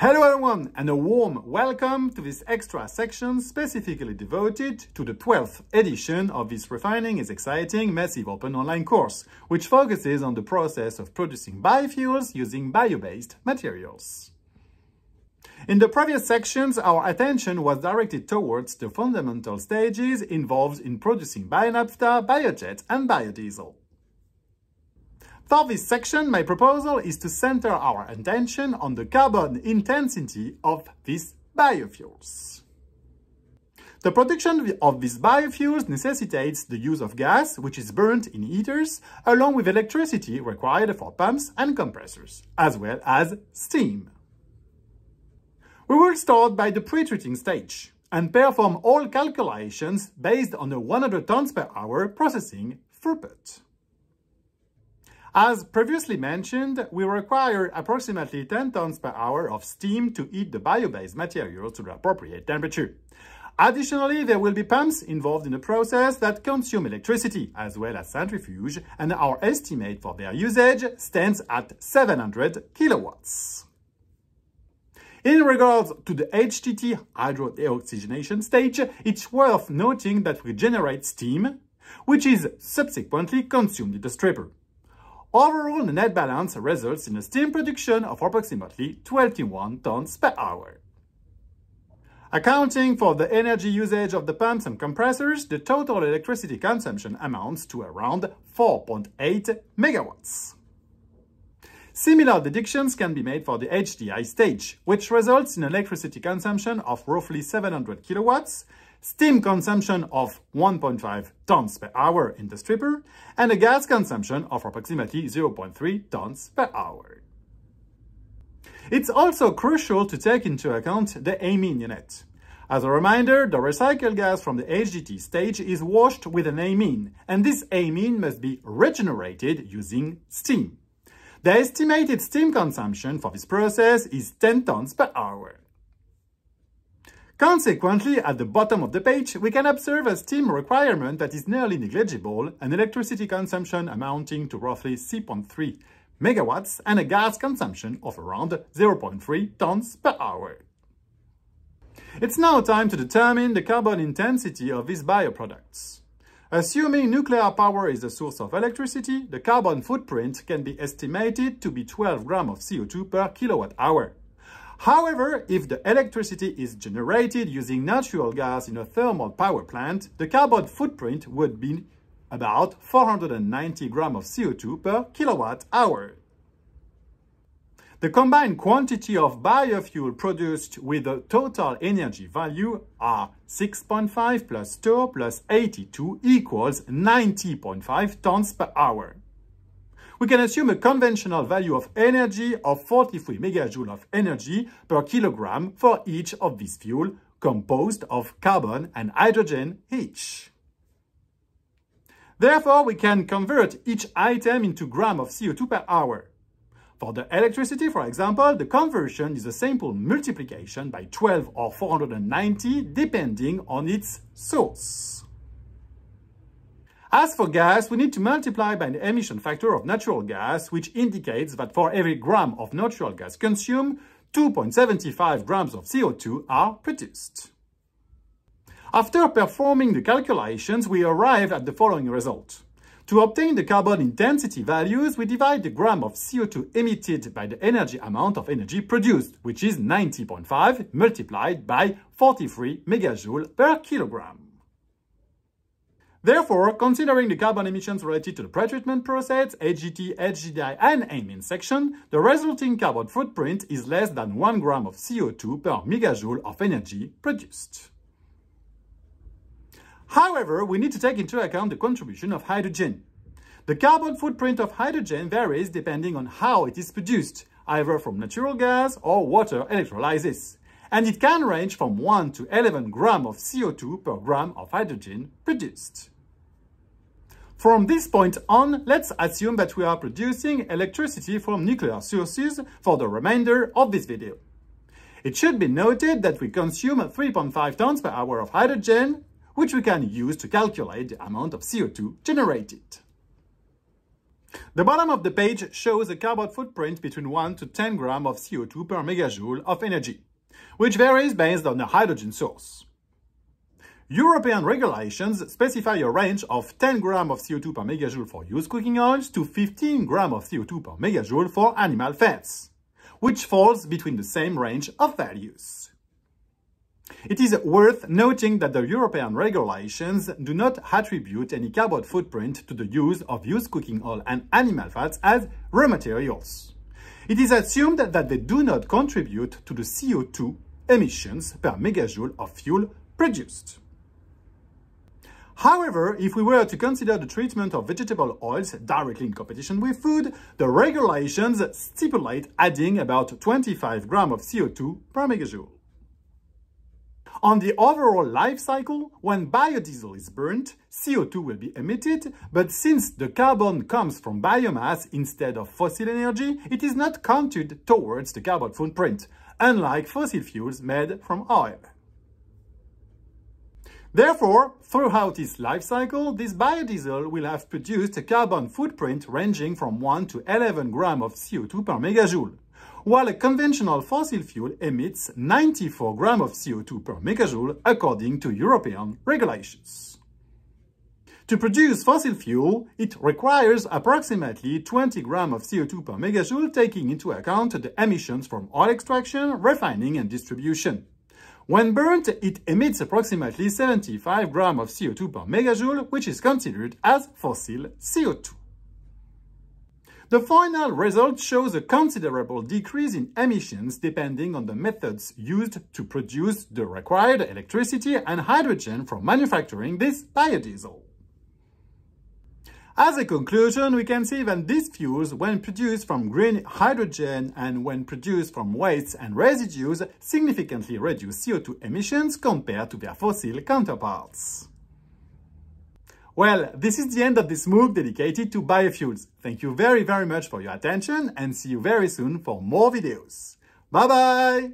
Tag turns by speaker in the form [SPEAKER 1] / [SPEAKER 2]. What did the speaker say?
[SPEAKER 1] Hello everyone and a warm welcome to this extra section specifically devoted to the 12th edition of this Refining is Exciting massive open online course, which focuses on the process of producing biofuels using bio-based materials. In the previous sections, our attention was directed towards the fundamental stages involved in producing bio-naphtha, biojet and biodiesel. For this section, my proposal is to center our attention on the carbon intensity of these biofuels. The production of these biofuels necessitates the use of gas, which is burnt in heaters, along with electricity required for pumps and compressors, as well as steam. We will start by the pre-treating stage and perform all calculations based on a 100 tons per hour processing throughput. As previously mentioned, we require approximately 10 tons per hour of steam to heat the bio-based material to the appropriate temperature. Additionally, there will be pumps involved in the process that consume electricity, as well as centrifuge, and our estimate for their usage stands at 700 kilowatts. In regards to the HDT hydrodeoxygenation stage, it's worth noting that we generate steam, which is subsequently consumed in the stripper. Overall, the net balance results in a steam production of approximately 21 tons per hour. Accounting for the energy usage of the pumps and compressors, the total electricity consumption amounts to around 4.8 megawatts. Similar deductions can be made for the HDI stage, which results in electricity consumption of roughly 700 kilowatts steam consumption of 1.5 tons per hour in the stripper, and a gas consumption of approximately 0.3 tons per hour. It's also crucial to take into account the amine unit. As a reminder, the recycled gas from the HDT stage is washed with an amine, and this amine must be regenerated using steam. The estimated steam consumption for this process is 10 tons per hour. Consequently, at the bottom of the page, we can observe a steam requirement that is nearly negligible, an electricity consumption amounting to roughly 3.3 megawatts, and a gas consumption of around 0.3 tons per hour. It's now time to determine the carbon intensity of these bioproducts. Assuming nuclear power is the source of electricity, the carbon footprint can be estimated to be 12 grams of CO2 per kilowatt hour. However, if the electricity is generated using natural gas in a thermal power plant, the carbon footprint would be about 490 grams of CO2 per kilowatt hour. The combined quantity of biofuel produced with the total energy value are 6.5 plus 2 plus 82 equals 90.5 tons per hour we can assume a conventional value of energy of 43 megajoule of energy per kilogram for each of these fuel composed of carbon and hydrogen each. Therefore, we can convert each item into gram of CO2 per hour. For the electricity, for example, the conversion is a simple multiplication by 12 or 490 depending on its source. As for gas, we need to multiply by the emission factor of natural gas, which indicates that for every gram of natural gas consumed, 2.75 grams of CO2 are produced. After performing the calculations, we arrive at the following result. To obtain the carbon intensity values, we divide the gram of CO2 emitted by the energy amount of energy produced, which is 90.5 multiplied by 43 megajoule per kilogram. Therefore, considering the carbon emissions related to the pretreatment process, HDT, HDI, and amine section, the resulting carbon footprint is less than 1 gram of CO2 per megajoule of energy produced. However, we need to take into account the contribution of hydrogen. The carbon footprint of hydrogen varies depending on how it is produced, either from natural gas or water electrolysis, and it can range from 1 to 11 gram of CO2 per gram of hydrogen produced. From this point on, let's assume that we are producing electricity from nuclear sources for the remainder of this video. It should be noted that we consume 3.5 tons per hour of hydrogen, which we can use to calculate the amount of CO2 generated. The bottom of the page shows a carbon footprint between 1 to 10 grams of CO2 per megajoule of energy, which varies based on the hydrogen source. European regulations specify a range of 10 grams of CO2 per megajoule for used cooking oils to 15 grams of CO2 per megajoule for animal fats, which falls between the same range of values. It is worth noting that the European regulations do not attribute any carbon footprint to the use of used cooking oil and animal fats as raw materials. It is assumed that they do not contribute to the CO2 emissions per megajoule of fuel produced. However, if we were to consider the treatment of vegetable oils directly in competition with food, the regulations stipulate adding about 25 grams of CO2 per megajoule. On the overall life cycle, when biodiesel is burnt, CO2 will be emitted, but since the carbon comes from biomass instead of fossil energy, it is not counted towards the carbon footprint, unlike fossil fuels made from oil. Therefore, throughout its life cycle, this biodiesel will have produced a carbon footprint ranging from 1 to 11 grams of CO2 per megajoule, while a conventional fossil fuel emits 94 grams of CO2 per megajoule according to European regulations. To produce fossil fuel, it requires approximately 20 grams of CO2 per megajoule taking into account the emissions from oil extraction, refining and distribution. When burnt, it emits approximately 75 grams of CO2 per megajoule, which is considered as fossil CO2. The final result shows a considerable decrease in emissions depending on the methods used to produce the required electricity and hydrogen from manufacturing this biodiesel. As a conclusion, we can see that these fuels, when produced from green hydrogen and when produced from wastes and residues, significantly reduce CO2 emissions compared to their fossil counterparts. Well, this is the end of this MOOC dedicated to biofuels. Thank you very, very much for your attention and see you very soon for more videos. Bye-bye!